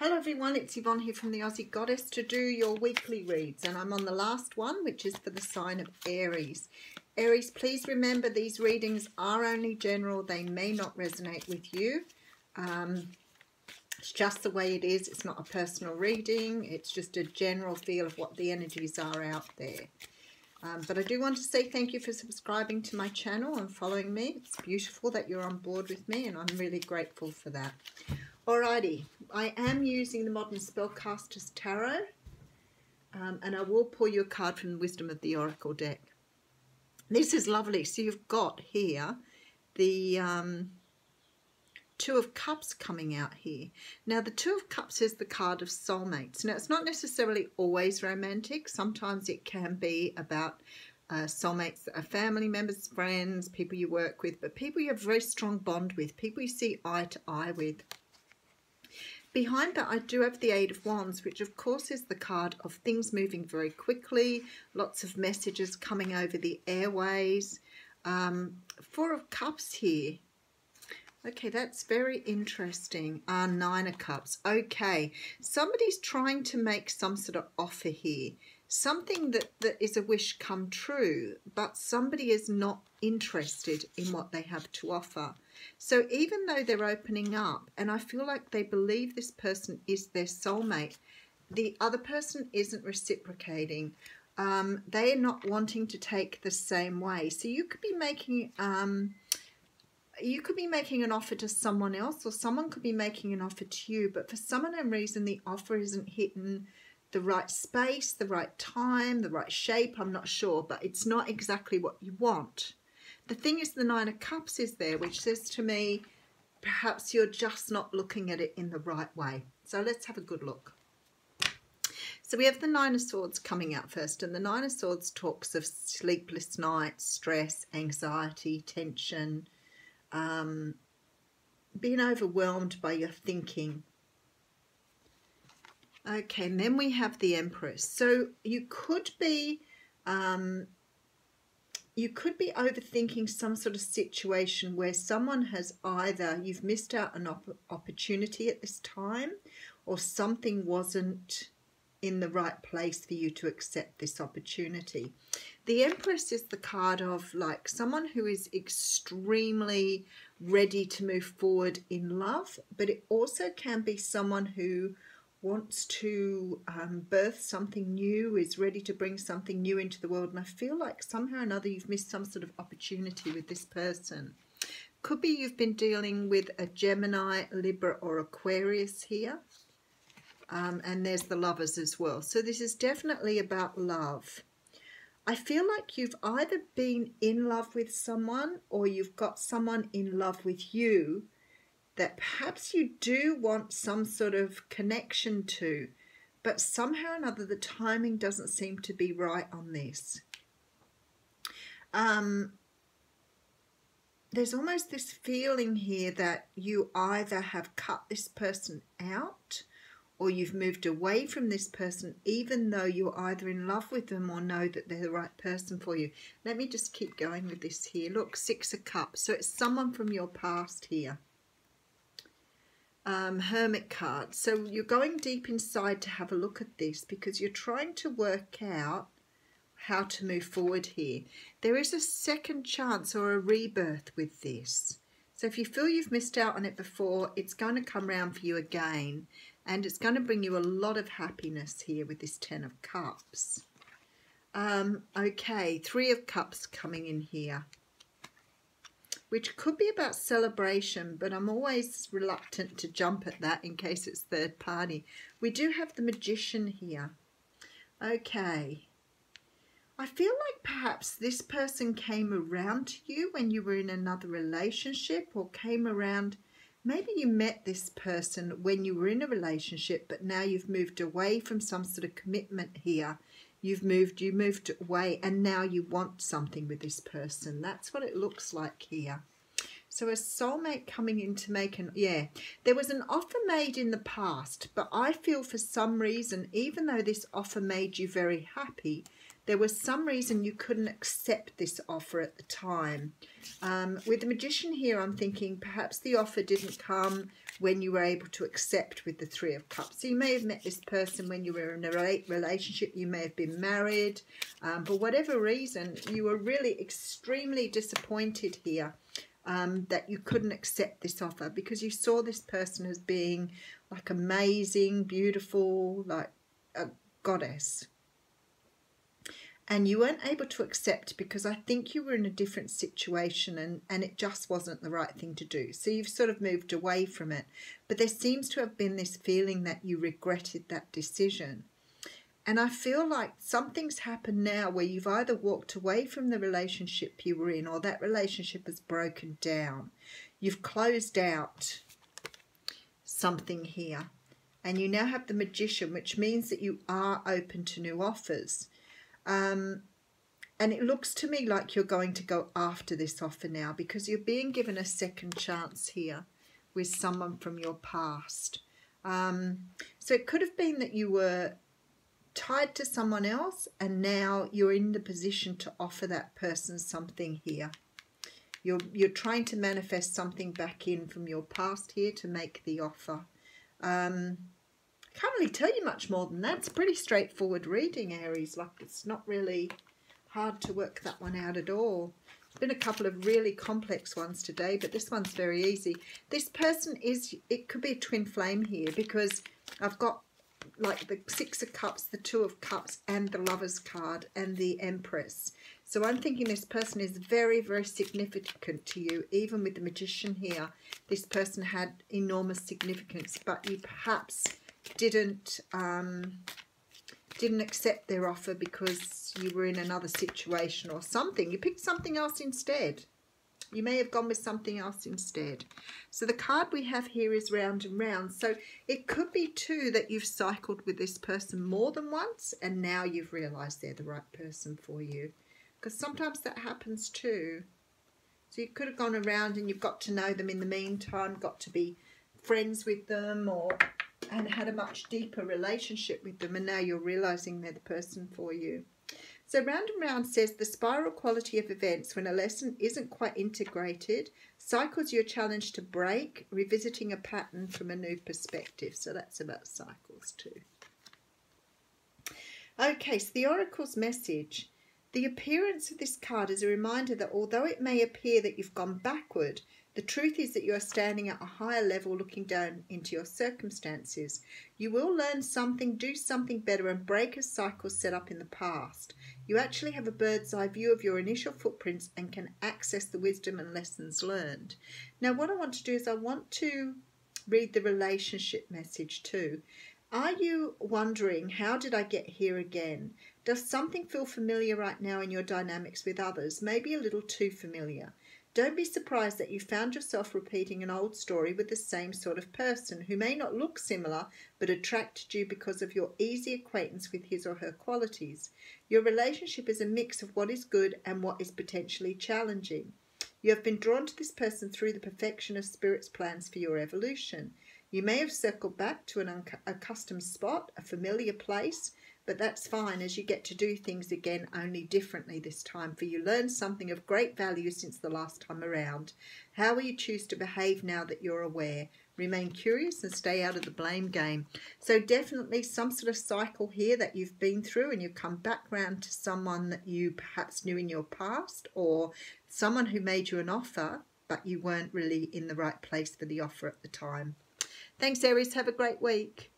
Hello everyone, it's Yvonne here from the Aussie Goddess to do your weekly reads and I'm on the last one which is for the sign of Aries. Aries, please remember these readings are only general, they may not resonate with you. Um, it's just the way it is, it's not a personal reading, it's just a general feel of what the energies are out there. Um, but I do want to say thank you for subscribing to my channel and following me. It's beautiful that you're on board with me and I'm really grateful for that. Alrighty, I am using the Modern Spellcasters Tarot um, and I will pull you a card from the Wisdom of the Oracle deck. This is lovely. So you've got here the um, Two of Cups coming out here. Now the Two of Cups is the card of soulmates. Now it's not necessarily always romantic. Sometimes it can be about uh, soulmates that are family members, friends, people you work with, but people you have a very strong bond with, people you see eye to eye with. Behind that, I do have the Eight of Wands, which of course is the card of things moving very quickly, lots of messages coming over the airways. Um, Four of Cups here. Okay, that's very interesting. Uh, nine of Cups. Okay, somebody's trying to make some sort of offer here. Something that, that is a wish come true, but somebody is not interested in what they have to offer. So even though they're opening up and I feel like they believe this person is their soulmate, the other person isn't reciprocating. Um, they are not wanting to take the same way. So you could be making um, you could be making an offer to someone else or someone could be making an offer to you, but for some unknown reason the offer isn't hitting the right space, the right time, the right shape, I'm not sure, but it's not exactly what you want. The thing is, the Nine of Cups is there, which says to me, perhaps you're just not looking at it in the right way. So let's have a good look. So we have the Nine of Swords coming out first, and the Nine of Swords talks of sleepless nights, stress, anxiety, tension, um, being overwhelmed by your thinking. Okay, and then we have the Empress. So you could be um, you could be overthinking some sort of situation where someone has either you've missed out an op opportunity at this time or something wasn't in the right place for you to accept this opportunity. The Empress is the card of like someone who is extremely ready to move forward in love, but it also can be someone who wants to um, birth something new, is ready to bring something new into the world. And I feel like somehow or another you've missed some sort of opportunity with this person. Could be you've been dealing with a Gemini, Libra or Aquarius here. Um, and there's the lovers as well. So this is definitely about love. I feel like you've either been in love with someone or you've got someone in love with you that perhaps you do want some sort of connection to, but somehow or another the timing doesn't seem to be right on this. Um, there's almost this feeling here that you either have cut this person out or you've moved away from this person even though you're either in love with them or know that they're the right person for you. Let me just keep going with this here. Look, Six of Cups. So it's someone from your past here um, Hermit card. So you're going deep inside to have a look at this because you're trying to work out how to move forward here. There is a second chance or a rebirth with this. So if you feel you've missed out on it before, it's going to come round for you again. And it's going to bring you a lot of happiness here with this Ten of Cups. Um, okay, Three of Cups coming in here which could be about celebration, but I'm always reluctant to jump at that in case it's third party. We do have the magician here. Okay. I feel like perhaps this person came around to you when you were in another relationship or came around, maybe you met this person when you were in a relationship, but now you've moved away from some sort of commitment here you've moved, you moved away, and now you want something with this person. That's what it looks like here. So a soulmate coming in to make an, yeah, there was an offer made in the past, but I feel for some reason, even though this offer made you very happy, there was some reason you couldn't accept this offer at the time. Um, with the magician here, I'm thinking perhaps the offer didn't come when you were able to accept with the Three of Cups. So you may have met this person when you were in a relationship, you may have been married, um, for whatever reason, you were really extremely disappointed here um, that you couldn't accept this offer because you saw this person as being like amazing, beautiful, like a goddess and you weren't able to accept because I think you were in a different situation and, and it just wasn't the right thing to do. So you've sort of moved away from it. But there seems to have been this feeling that you regretted that decision. And I feel like something's happened now where you've either walked away from the relationship you were in or that relationship has broken down. You've closed out something here. And you now have the magician, which means that you are open to new offers. Um, and it looks to me like you're going to go after this offer now because you're being given a second chance here with someone from your past. Um, so it could have been that you were tied to someone else and now you're in the position to offer that person something here. You're, you're trying to manifest something back in from your past here to make the offer. Um, can't really tell you much more than that. It's pretty straightforward reading, Aries. Like, it's not really hard to work that one out at all. There's been a couple of really complex ones today, but this one's very easy. This person is, it could be a twin flame here because I've got like the Six of Cups, the Two of Cups, and the Lover's card, and the Empress. So I'm thinking this person is very, very significant to you. Even with the Magician here, this person had enormous significance, but you perhaps didn't um, didn't accept their offer because you were in another situation or something. You picked something else instead. You may have gone with something else instead. So the card we have here is round and round. So it could be too that you've cycled with this person more than once and now you've realised they're the right person for you. Because sometimes that happens too. So you could have gone around and you've got to know them in the meantime, got to be friends with them or and had a much deeper relationship with them and now you're realizing they're the person for you. So Round and Round says the spiral quality of events when a lesson isn't quite integrated cycles your challenge to break, revisiting a pattern from a new perspective. So that's about cycles too. Okay, so the Oracle's message. The appearance of this card is a reminder that although it may appear that you've gone backward, the truth is that you are standing at a higher level looking down into your circumstances. You will learn something, do something better, and break a cycle set up in the past. You actually have a bird's eye view of your initial footprints and can access the wisdom and lessons learned. Now, what I want to do is I want to read the relationship message too. Are you wondering, how did I get here again? Does something feel familiar right now in your dynamics with others? Maybe a little too familiar. Don't be surprised that you found yourself repeating an old story with the same sort of person who may not look similar but attracted you because of your easy acquaintance with his or her qualities. Your relationship is a mix of what is good and what is potentially challenging. You have been drawn to this person through the perfection of Spirit's plans for your evolution. You may have circled back to an accustomed spot, a familiar place, but that's fine as you get to do things again only differently this time for you learn something of great value since the last time around. How will you choose to behave now that you're aware? Remain curious and stay out of the blame game. So definitely some sort of cycle here that you've been through and you've come back round to someone that you perhaps knew in your past or someone who made you an offer but you weren't really in the right place for the offer at the time. Thanks Aries, have a great week.